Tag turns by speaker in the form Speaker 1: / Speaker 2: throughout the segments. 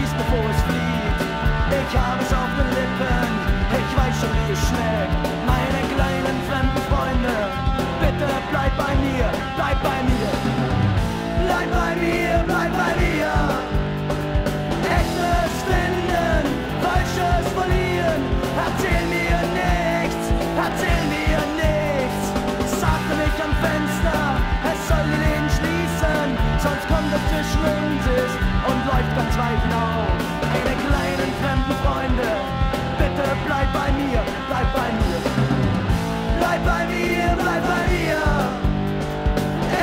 Speaker 1: beast before his feet. They count us off the Zweifel auf. Meine kleinen fremden Freunde, bitte bleib bei mir, bleib bei mir. Bleib bei mir, bleib bei mir.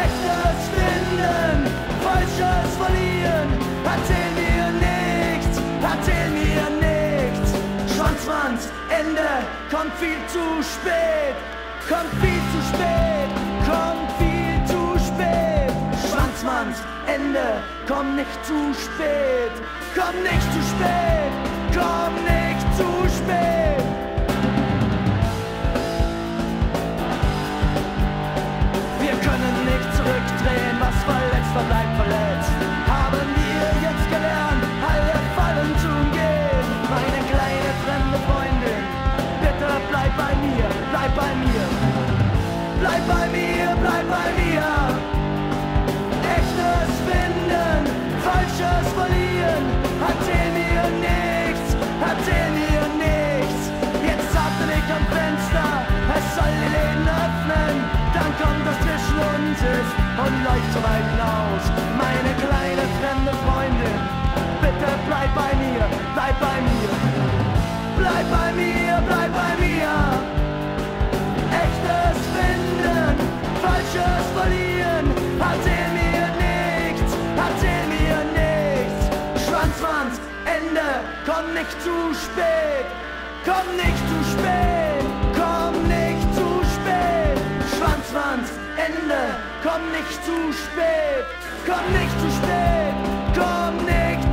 Speaker 1: Echtes finden, falsches verlieren. Erzähl mir nichts, erzähl mir nichts. Schwanzwanz, Ende, kommt viel zu spät. Kommt viel zu spät, kommt viel komm nicht zu spät. Komm nicht zu spät, komm nicht zu spät. Wir können nicht zurückdrehen, was verletzt war, soll die Läden öffnen. Dann kommt das zwischen uns ist und läuft so weit hinaus. Meine kleine fremde Freundin, bitte bleib bei mir, bleib bei mir. Bleib bei mir, bleib bei mir. Echtes finden, falsches verlieren. Erzähl mir nichts, erzähl mir nichts. Schwanzwanz, Ende, komm nicht zu spät. Komm nicht zu spät, komm nicht zu spät. Komm nicht zu spät, komm nicht